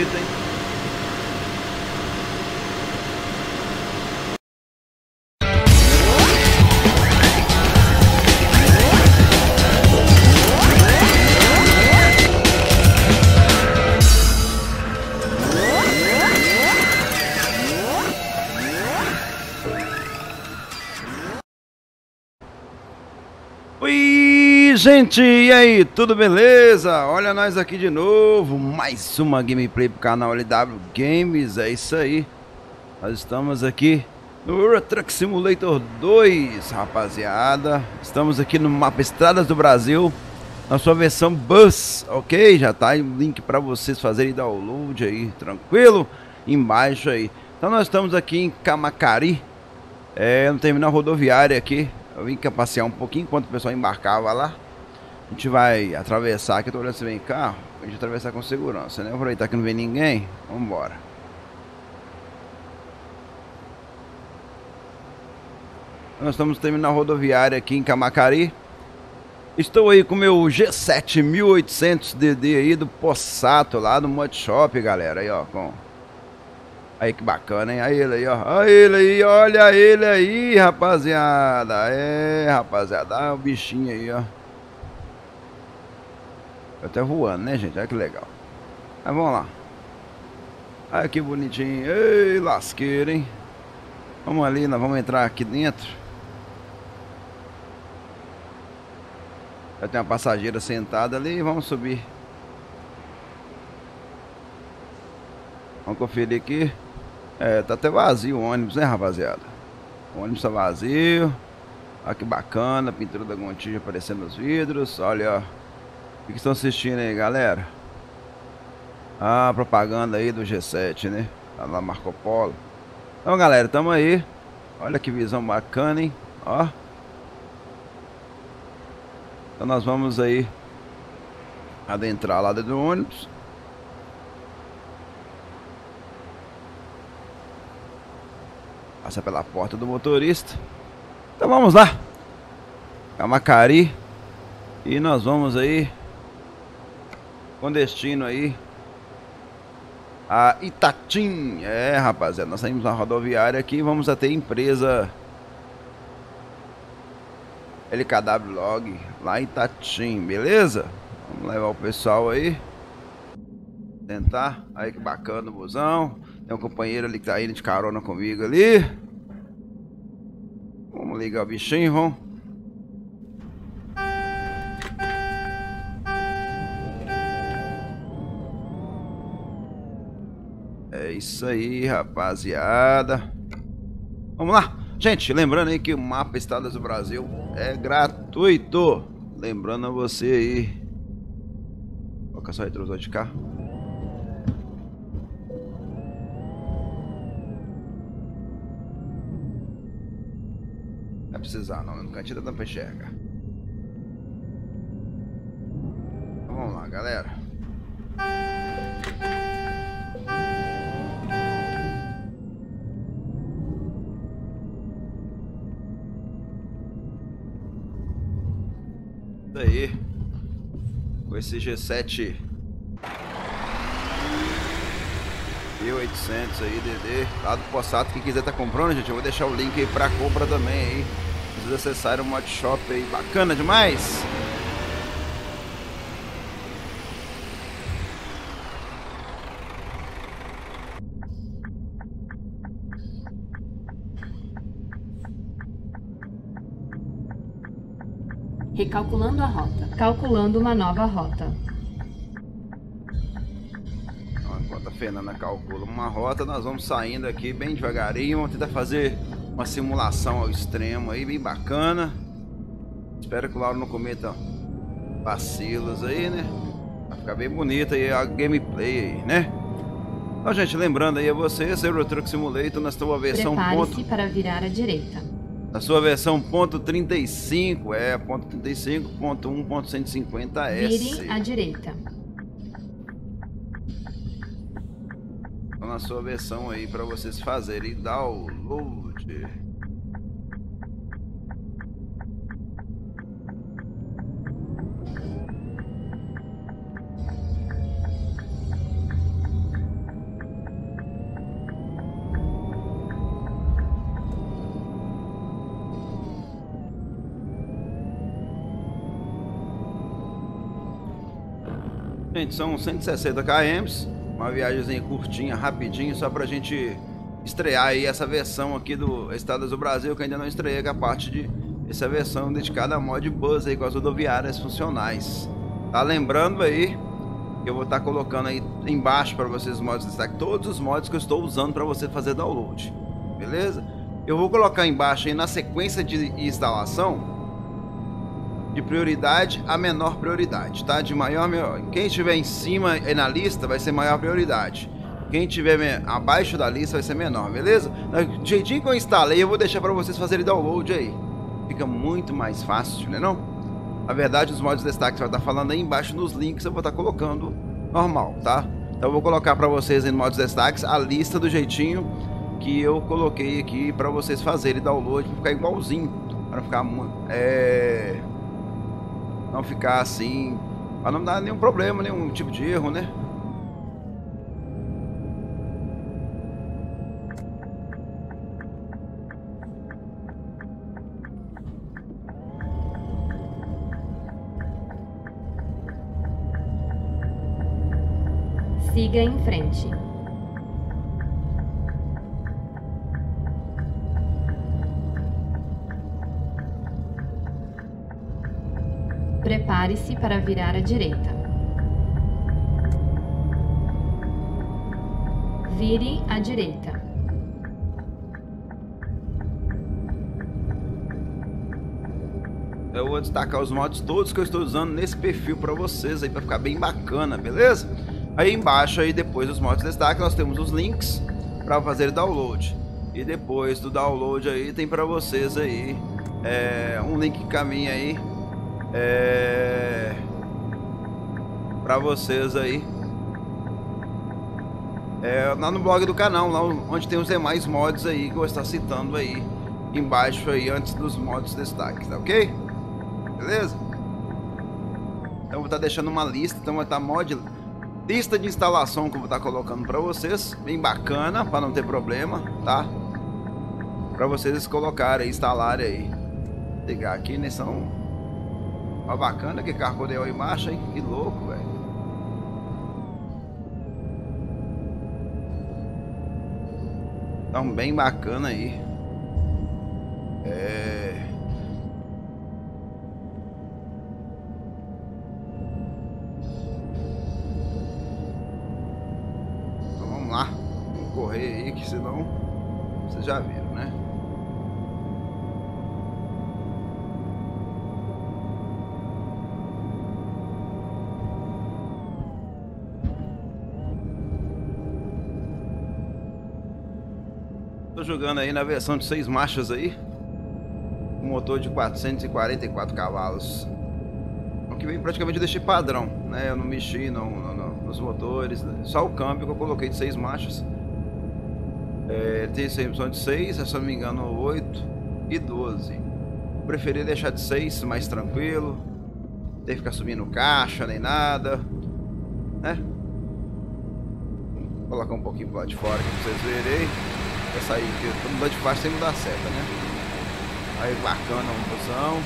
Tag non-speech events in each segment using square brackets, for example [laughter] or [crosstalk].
anything? Gente, e aí, tudo beleza? Olha nós aqui de novo, mais uma gameplay pro canal LW Games, é isso aí. Nós estamos aqui no Euro Truck Simulator 2, rapaziada. Estamos aqui no mapa Estradas do Brasil, na sua versão Bus, ok? Já tá aí o link para vocês fazerem download aí, tranquilo? Embaixo aí. Então nós estamos aqui em Camacari, é, no terminal rodoviário aqui, eu vim cá passear um pouquinho enquanto o pessoal embarcava lá. A gente vai atravessar aqui, tô olhando se vem carro. A gente atravessar com segurança, né? Aproveitar que não vem ninguém. Vamos embora. Nós estamos terminando a rodoviária aqui em Camacari. Estou aí com meu G7 1800DD aí do Possato lá no Mod Shop, galera. Aí, ó, com Aí que bacana, hein? Aí ele aí, ó. Olha ele aí, olha ele aí, rapaziada. É, rapaziada. Olha o bichinho aí, ó. Até voando, né, gente? Olha que legal. Mas vamos lá. Olha que bonitinho. Ei, lasqueira, hein? Vamos ali, nós vamos entrar aqui dentro. Já tem uma passageira sentada ali vamos subir. Vamos conferir aqui. É, tá até vazio o ônibus, né, rapaziada? O ônibus tá vazio. Olha que bacana, pintura da Gontijo aparecendo nos vidros. Olha, ó. Que estão assistindo aí, galera? Ah, propaganda aí do G7, né? Tá lá Marco Polo. Então, galera, tamo aí. Olha que visão bacana, hein? Ó. Então nós vamos aí adentrar lá dentro do ônibus. Passa pela porta do motorista. Então vamos lá. Camacari. E nós vamos aí. Com destino aí. A Itatim. É, rapaziada. Nós saímos na rodoviária aqui. Vamos até a empresa. LKW Log. Lá em Itatim. Beleza? Vamos levar o pessoal aí. Tentar. Aí que bacana o busão. Tem um companheiro ali que tá indo de carona comigo ali. Vamos ligar o bichinho, vamos. Isso aí, rapaziada. Vamos lá. Gente, lembrando aí que o mapa Estados do Brasil é gratuito. Lembrando a você aí. Coloca só retrovisor de carro. precisar, não. No cantinho dá pra enxergar. Então, vamos lá, galera. Esse G7 1800 aí, DD, lá do Possato, quem quiser tá comprando, gente, eu vou deixar o link aí pra compra também aí. Vocês acessarem o mod shop aí, bacana demais. Recalculando a rota. Calculando uma nova rota. Enquanto a Fernanda calcula uma rota, nós vamos saindo aqui bem devagarinho. Vamos tentar fazer uma simulação ao extremo aí, bem bacana. Espero que o Lauro não cometa vacilos aí, né? Vai ficar bem bonita aí a gameplay aí, né? Então, gente, lembrando aí a vocês, Euro Truck Simulator na sua versão ponto... para virar à direita. Na sua versão ponto .35, é, ponto .35, ponto .1, ponto .150S. Virem à direita. Então, na sua versão aí para vocês fazerem download Gente, são 160 km, uma viagem curtinha, rapidinho, só pra gente estrear aí essa versão aqui do Estados do Brasil, que ainda não estreiei, que é a parte de essa versão dedicada a mod bus aí com as rodoviárias funcionais. Tá lembrando aí que eu vou estar tá colocando aí embaixo para vocês os mods de destaque, todos os mods que eu estou usando para você fazer download, beleza? Eu vou colocar embaixo aí na sequência de instalação de prioridade a menor prioridade, tá? De maior a menor. Quem estiver em cima e na lista vai ser maior prioridade. Quem estiver abaixo da lista vai ser menor, beleza? Do jeitinho que eu instalei, eu vou deixar para vocês fazerem download aí. Fica muito mais fácil, né não? Na verdade, os destaque você vai estar falando aí embaixo nos links, eu vou estar colocando normal, tá? Então eu vou colocar para vocês em mods destaques a lista do jeitinho que eu coloquei aqui para vocês fazerem download, ficar igualzinho, para ficar é não ficar assim, para não dar nenhum problema, nenhum tipo de erro, né? Siga em frente. Prepare-se para virar à direita. Vire à direita. Eu vou destacar os mods todos que eu estou usando nesse perfil para vocês aí, para ficar bem bacana, beleza? Aí embaixo aí depois dos mods destaque nós temos os links para fazer download. E depois do download aí tem para vocês aí é, um link que caminha aí é, para vocês aí é, lá no blog do canal, lá onde tem os demais mods aí que eu estar citando aí embaixo aí antes dos mods destaques, tá ok? Beleza? Então vou estar deixando uma lista, então vai estar mod lista de instalação que eu vou estar colocando para vocês, bem bacana, para não ter problema, tá? Para vocês colocarem, instalarem aí. Vou ligar aqui, né? São Ó, bacana que carro deu em marcha, hein? Que louco, velho. Então, bem bacana aí. É... Então, vamos lá. Vamos correr aí, que senão... Vocês já viram, né? Tô jogando aí na versão de seis marchas aí. Um motor de 444 cavalos. O que vem praticamente eu deixei padrão, né? Eu não mexi no, no, nos motores, só o câmbio que eu coloquei de seis marchas. É, tem essa opção de 6, se não me engano 8 e 12. Preferi deixar de 6, mais tranquilo. Não tem que ficar subindo caixa nem nada. Né? Vou colocar um pouquinho pro lado de fora aqui pra vocês verem Vai sair, porque todo mundo de baixo sem mudar a seta, né? Aí bacana a busão.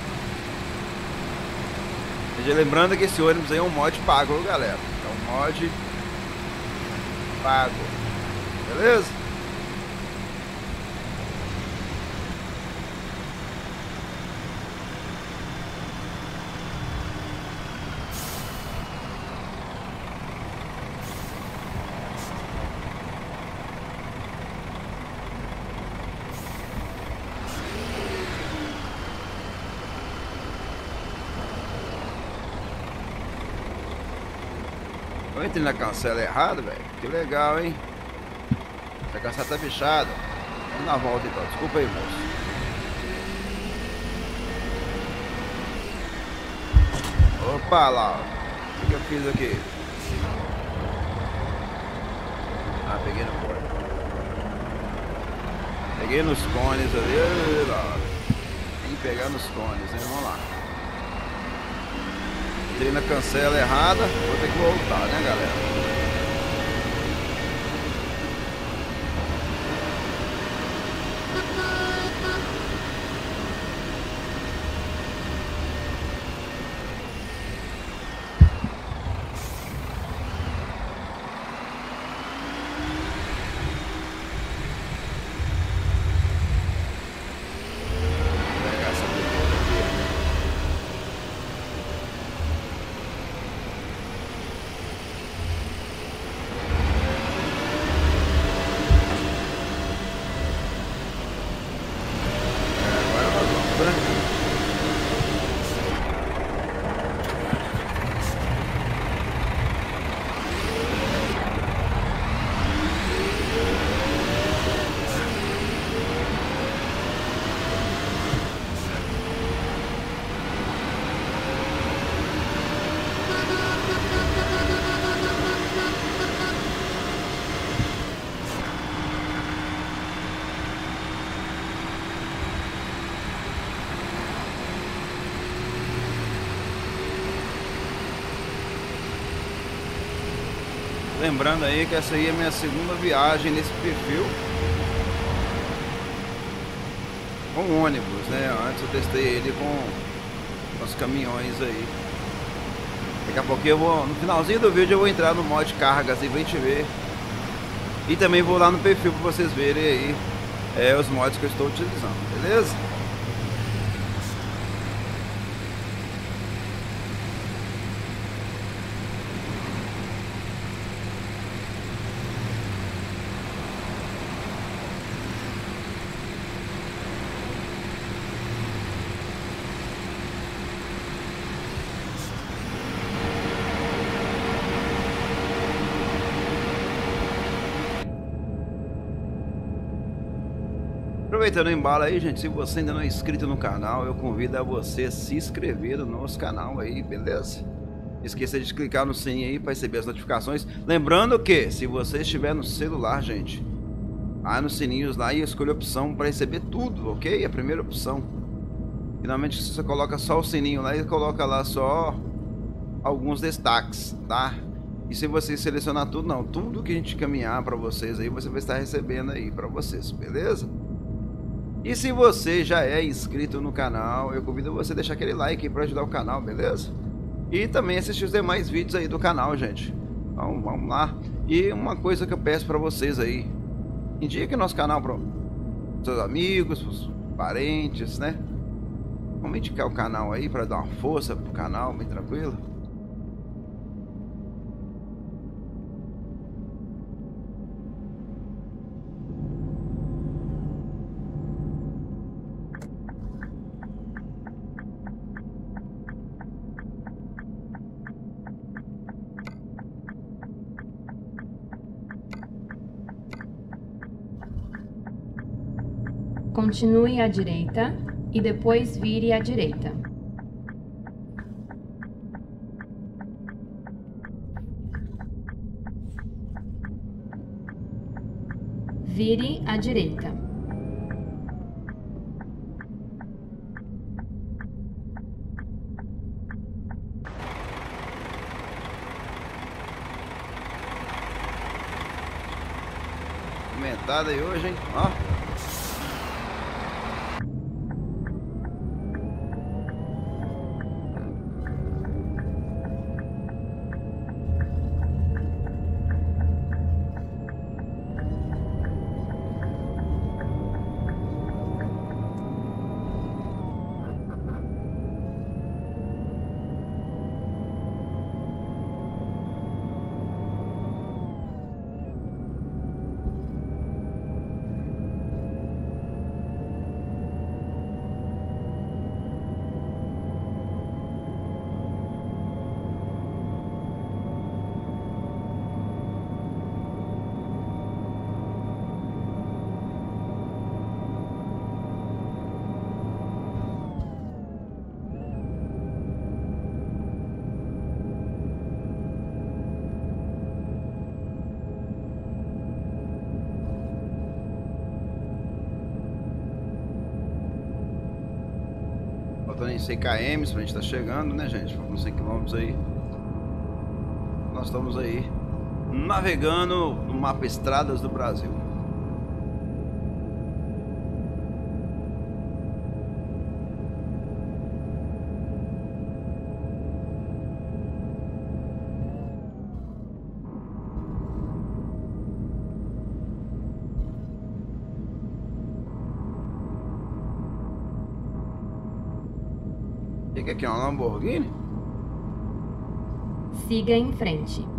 E lembrando que esse ônibus aí é um mod pago, galera. É um mod pago. Beleza? Eu entrei na cancela errado, velho. Que legal, hein? Essa cancela tá fechada. Vamos dar volta então. Desculpa aí, moço. Opa, lá. O que eu fiz aqui? Ah, peguei no cone. Peguei nos cones ali. Lá. Tem que pegar nos cones? Vamos lá. Entrei na cancela errada, vou ter que voltar, né, galera? Lembrando aí que essa aí é minha segunda viagem nesse perfil. Com ônibus, né? Antes eu testei ele com os caminhões aí. Daqui a pouquinho eu vou, no finalzinho do vídeo eu vou entrar no mod cargas e pra gente ver. E também vou lá no perfil pra vocês verem aí é, os mods que eu estou utilizando, beleza? Aproveitando o embalo aí, gente, se você ainda não é inscrito no canal, eu convido a você se inscrever no nosso canal aí, beleza? Esqueça de clicar no sininho aí para receber as notificações. Lembrando que, se você estiver no celular, gente, vai nos sininhos lá e escolha a opção para receber tudo, ok? A primeira opção. Finalmente você coloca só o sininho lá e coloca lá só alguns destaques, tá? E se você selecionar tudo, não, tudo que a gente caminhar para vocês aí, você vai estar recebendo aí para vocês, beleza? E se você já é inscrito no canal, eu convido você a deixar aquele like para ajudar o canal, beleza? E também assistir os demais vídeos aí do canal, gente. Então, vamos lá. E uma coisa que eu peço para vocês aí. Indique nosso canal para seus amigos, pros parentes, né? Vamos indicar o canal aí para dar uma força pro canal, bem tranquilo. Continue à direita e depois vire à direita. Vire à direita. Aumentada aí hoje, hein? Ó. Em 100 km pra gente tá chegando, né, gente? Faltando 100 km aí. Nós estamos aí navegando no mapa Estradas do Brasil. Que aqui é uma Lamborghini? Siga em frente.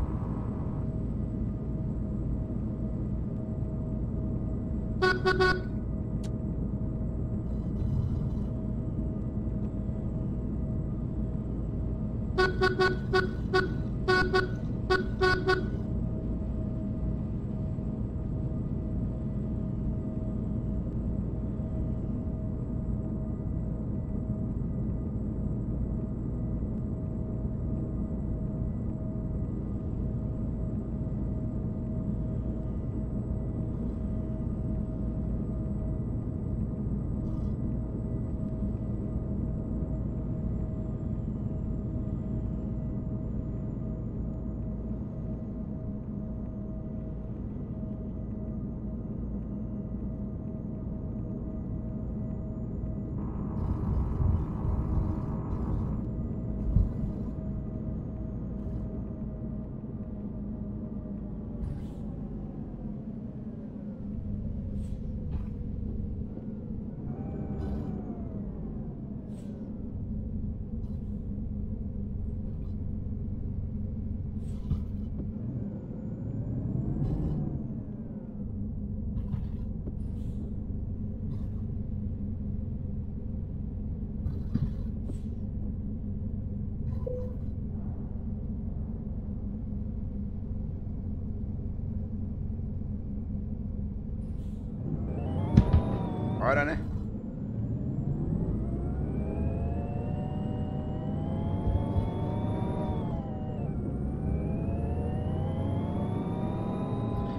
Né?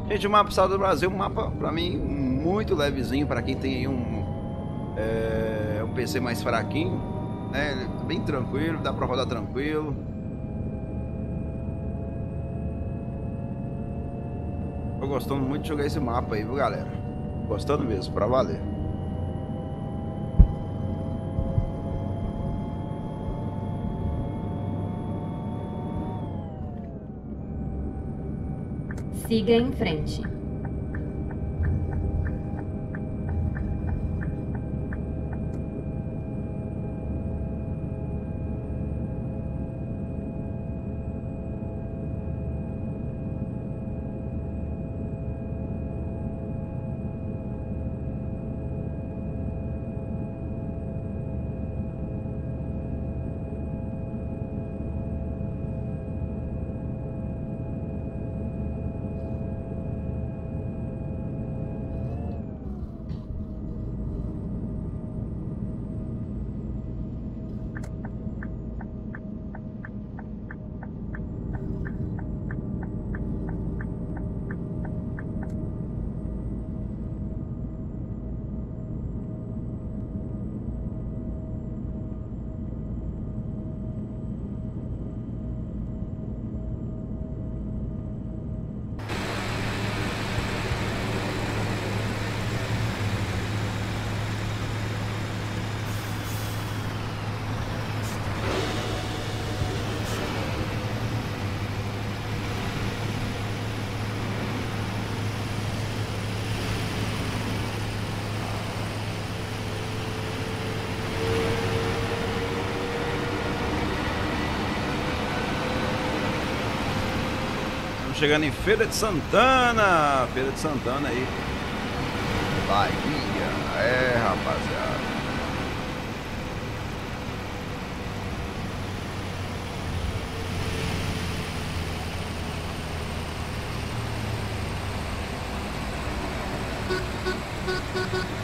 Gente, o mapa Estado do Brasil, um mapa, pra mim, muito levezinho, pra quem tem um, é, um PC mais fraquinho, né? Bem tranquilo, dá pra rodar tranquilo. Tô gostando muito de jogar esse mapa aí, viu, galera? Gostando mesmo, pra valer. Siga em frente. chegando em Feira de Santana. Feira de Santana aí. Bahia. É, rapaziada. [laughs]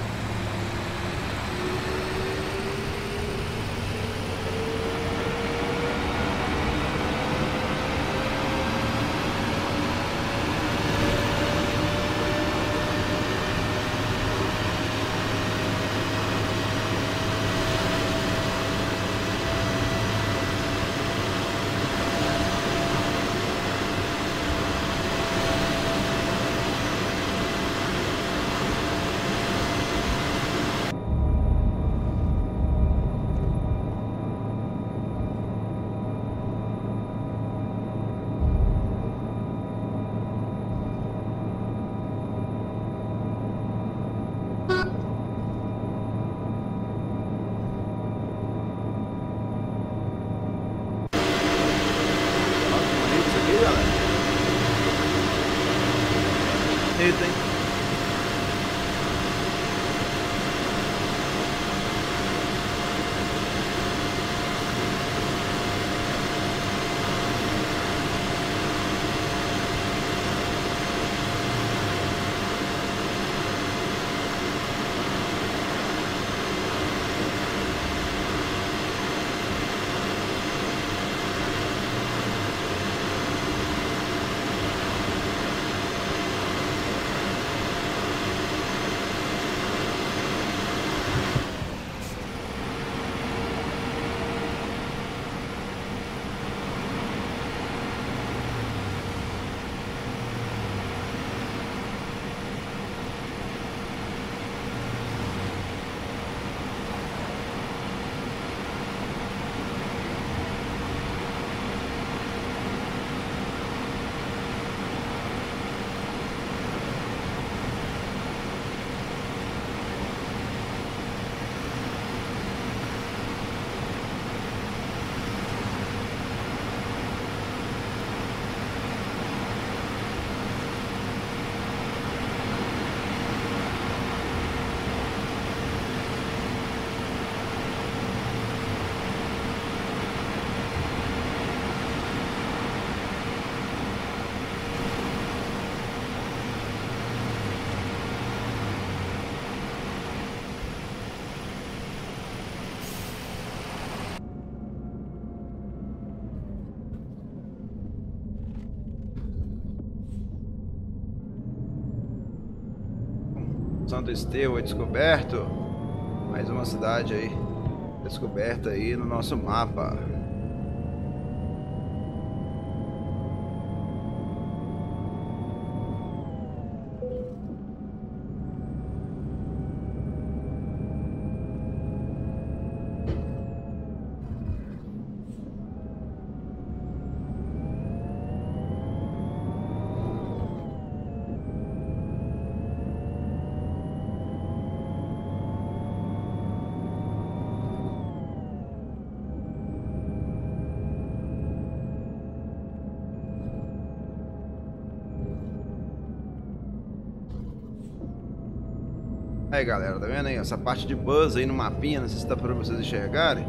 Santo Estevão é descoberto. Mais uma cidade aí descoberta aí no nosso mapa. Aí galera, tá vendo aí? Essa parte de buzz aí no mapinha, não sei se dá pra vocês enxergarem.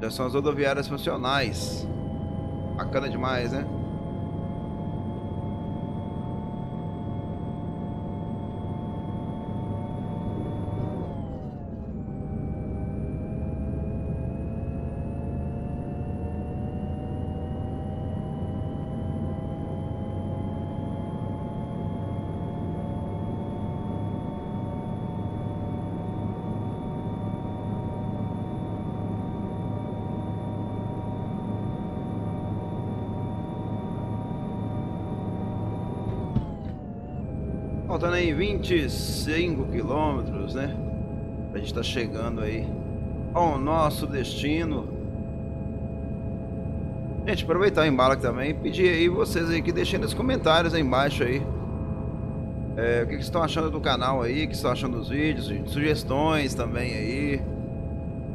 Já são as rodoviárias funcionais. Bacana demais, né? Faltando aí 25 quilômetros, né? A gente tá chegando aí ao nosso destino. Gente, aproveitar o embalo aqui também pedir aí vocês aí que deixem nos comentários aí embaixo aí. É, o que, que estão achando do canal aí, o que estão achando dos vídeos, sugestões também aí.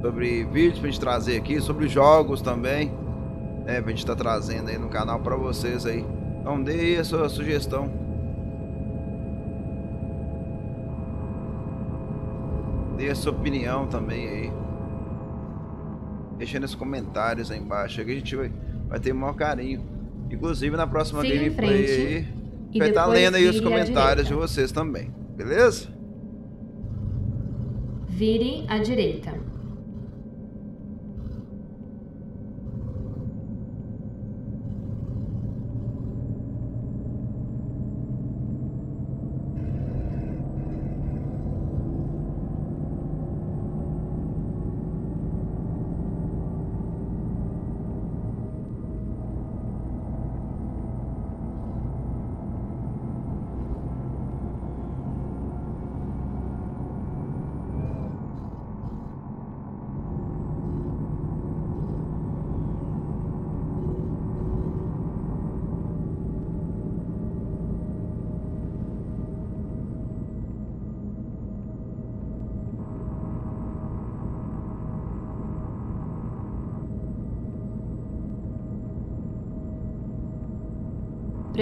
Sobre vídeos pra gente trazer aqui, sobre jogos também. Né, pra gente tá trazendo aí no canal pra vocês aí. Então dê aí a sua sugestão. Dê a sua opinião também aí. Deixa nos comentários aí embaixo que a gente vai, vai ter o maior carinho. Inclusive na próxima Siga gameplay aí, vai estar tá lendo aí os comentários de vocês também. Beleza? Vire à direita.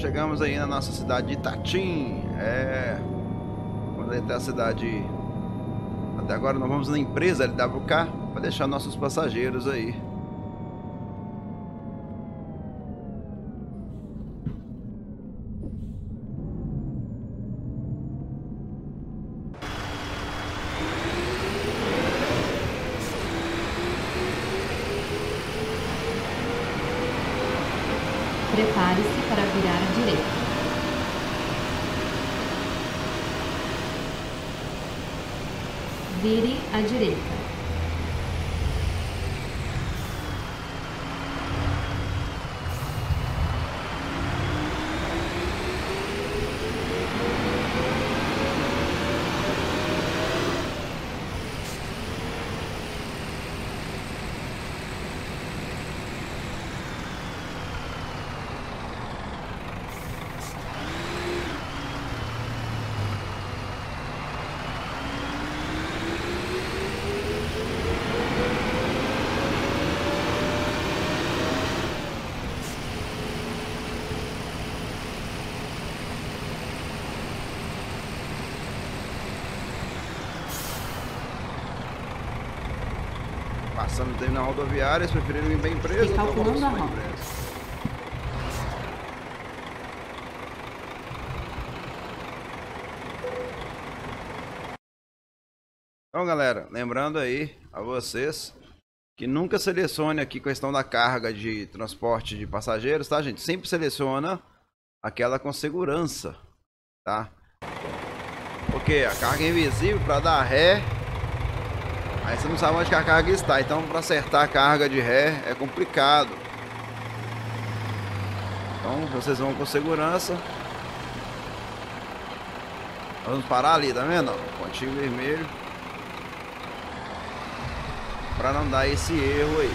Chegamos aí na nossa cidade de Itatim. É. Vamos até a cidade. Até agora nós vamos na empresa LWK para deixar nossos passageiros aí. Passando tempo na rodoviária, eles preferiram ir bem preso. Então vamos bem preso. Então, galera, lembrando aí a vocês que nunca selecione aqui questão da carga de transporte de passageiros, tá, gente? Sempre seleciona aquela com segurança, tá? Porque a carga é invisível para dar ré, aí você não sabe onde a carga está. Então, para acertar a carga de ré é complicado. Então, vocês vão com segurança. Vamos parar ali, tá vendo? Pontinho vermelho para não dar esse erro aí.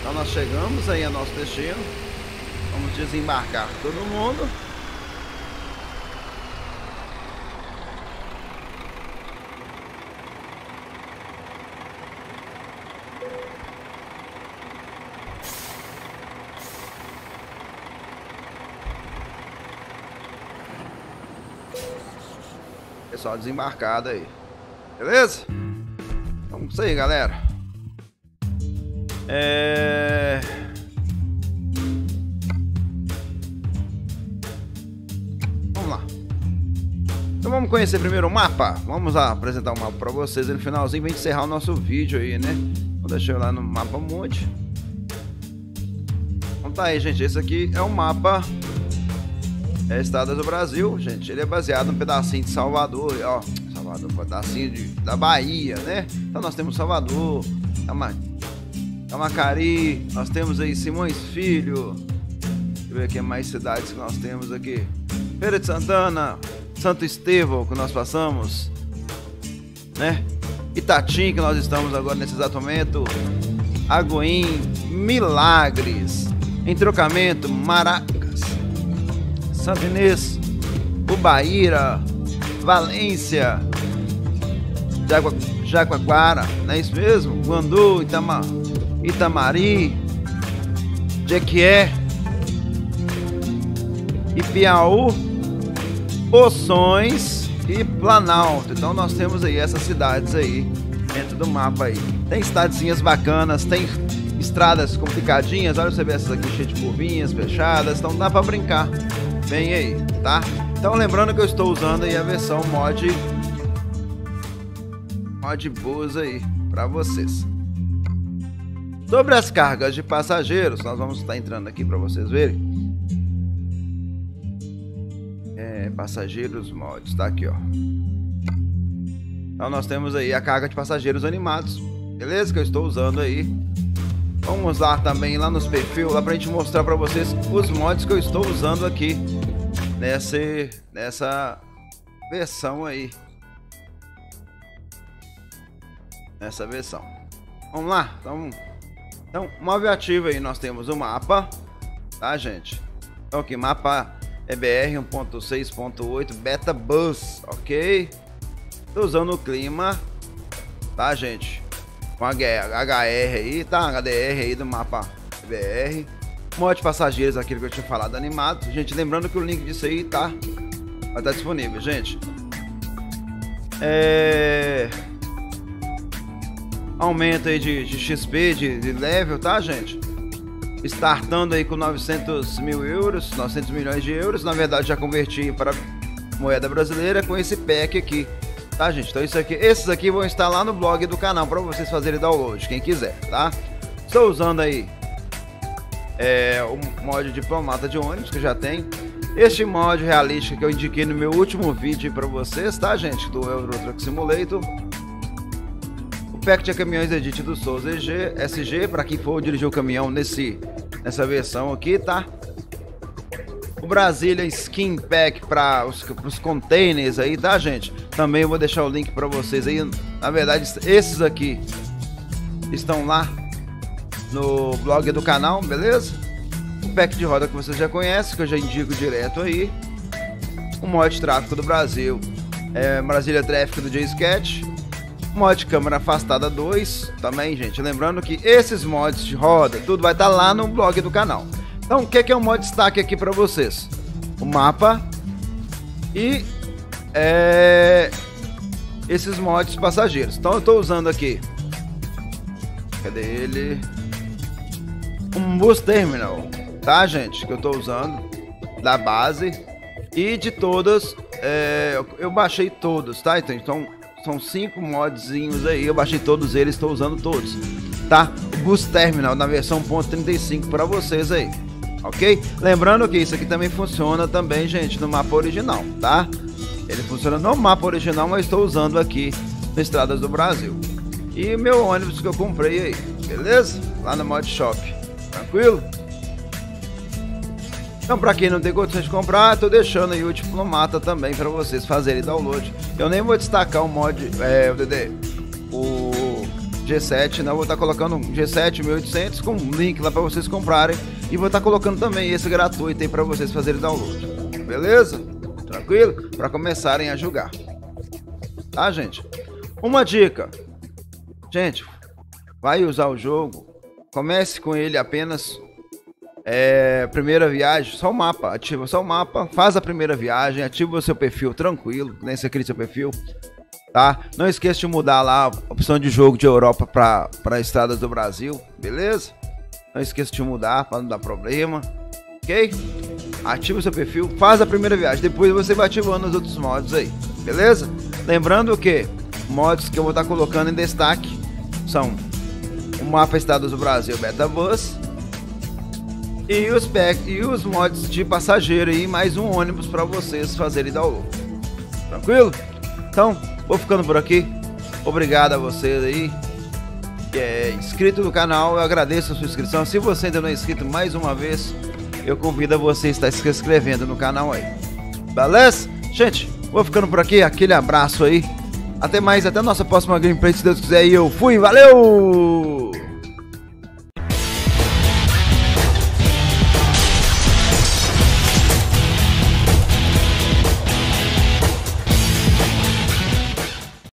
Então nós chegamos aí ao nosso destino. Vamos desembarcar todo mundo. Pessoal desembarcado aí. Beleza? Vamos isso aí, galera. É... Vamos lá. Então vamos conhecer primeiro o mapa. Vamos lá apresentar o mapa para vocês. No finalzinho vem encerrar o nosso vídeo aí, né? Vou deixar eu lá no mapa monte. Então tá aí, gente. Esse aqui é o mapa é Estado do Brasil, gente. Ele é baseado num pedacinho de Salvador, ó. Salvador, um pedacinho de, da Bahia, né? Então nós temos Salvador, Camacari, nós temos aí Simões Filho. Deixa eu ver aqui mais cidades que nós temos aqui. Feira de Santana, Santo Estevão, que nós passamos, né? Itatim, que nós estamos agora nesse exato momento. Agoim, Milagres, Entrocamento, Maracas, Santo Inês, Ubaíra, Valência, Jagua, Jaguaguara, não é isso mesmo? Guandu, Itama, Itamari, Jequié, Ipiaú, Poções e Planalto. Então nós temos aí essas cidades aí dentro do mapa aí. Tem cidadezinhas bacanas, tem estradas complicadinhas. Olha você vê essas aqui cheias de curvinhas, fechadas. Então dá para brincar. Vem aí, tá? Então lembrando que eu estou usando aí a versão mod mod boas aí para vocês. Sobre as cargas de passageiros, nós vamos estar entrando aqui para vocês verem. É, passageiros mods, tá aqui, ó. Então nós temos aí a carga de passageiros animados, beleza? Que eu estou usando aí. Vamos lá também lá nos perfis, lá pra gente mostrar para vocês os mods que eu estou usando aqui nessa, nessa versão aí nessa versão. Vamos lá, então, então móvel ativo aí nós temos o mapa, tá gente? Então aqui, mapa EBR 1.6.8 Beta Bus, ok? Tô usando o clima, tá gente? Com HR aí, tá? HDR aí do mapa EBR. Mod passageiros, aquilo que eu tinha falado animado. Gente, lembrando que o link disso aí tá, vai estar tá disponível, gente. É aumento aí de, de XP, de, de, level, tá, gente? Startando aí com 900 mil euros, 900 milhões de euros. Na verdade, já converti para moeda brasileira com esse pack aqui, tá, gente? Então, isso aqui, esses aqui vão estar lá no blog do canal para vocês fazerem download, quem quiser, tá? Estou usando aí é, o mod diplomata de ônibus que já tem. Este mod realístico que eu indiquei no meu último vídeo para vocês, tá, gente? Do Euro Truck Simulator. Pact é caminhões Edit do Souza EG, SG, para quem for dirigir o caminhão nesse, nessa versão aqui, tá? O Brasília Skin Pack para os, os containers aí, tá, gente? Também vou deixar o link para vocês aí. Na verdade, esses aqui estão lá no blog do canal, beleza? O pack de roda que vocês já conhecem, que eu já indico direto aí. O mod tráfego do Brasil, é Brasília Traffic do J-Sketch mod câmera afastada 2 também, gente. Lembrando que esses mods de roda, tudo vai estar tá lá no blog do canal. Então, o que é, o mod destaque aqui para vocês? O mapa e é, esses mods passageiros. Então, eu estou usando aqui Cadê ele? Um bus terminal, tá, gente? Que eu tô usando da base e de todas. É, eu baixei todos, tá? Então, então são cinco modzinhos aí. Eu baixei todos eles, estou usando todos, tá? Bus terminal na versão .35 para vocês aí, ok? Lembrando que isso aqui também funciona também, gente, no mapa original, tá? Ele funciona no mapa original, mas estou usando aqui no Estradas do Brasil. E meu ônibus que eu comprei aí, beleza? Lá no Mod Shop. Tranquilo? Então, para quem não tem condições de comprar, tô deixando aí o Diplomata também para vocês fazerem download. Eu nem vou destacar o mod, é, o DD, o G7, não, vou estar tá colocando um G7 1800 com um link lá para vocês comprarem e vou estar tá colocando também esse gratuito aí para vocês fazerem download. Beleza? Tranquilo? Para começarem a jogar. Tá, gente? Uma dica. Gente, vai usar o jogo, comece com ele apenas é, primeira viagem, só o mapa, ativa só o mapa, faz a primeira viagem, ativa o seu perfil tranquilo, nem você seu perfil, tá? Não esqueça de mudar lá a opção de jogo de Europa para estradas do Brasil, beleza? Não esqueça de mudar para não dar problema, ok? Ativa o seu perfil, faz a primeira viagem, depois você vai ativando os outros modos aí, beleza? Lembrando que modos que eu vou estar colocando em destaque são o mapa Estados do Brasil Beta Bus e os, pack, e os mods de passageiro e mais um ônibus para vocês fazerem download. Tranquilo? Então, vou ficando por aqui. Obrigado a vocês aí. Que é inscrito no canal, eu agradeço a sua inscrição. Se você ainda não é inscrito mais uma vez, eu convido a você a estar se inscrevendo no canal aí. Beleza? Gente, vou ficando por aqui. Aquele abraço aí. Até mais, até a nossa próxima gameplay, se Deus quiser. E eu fui, valeu!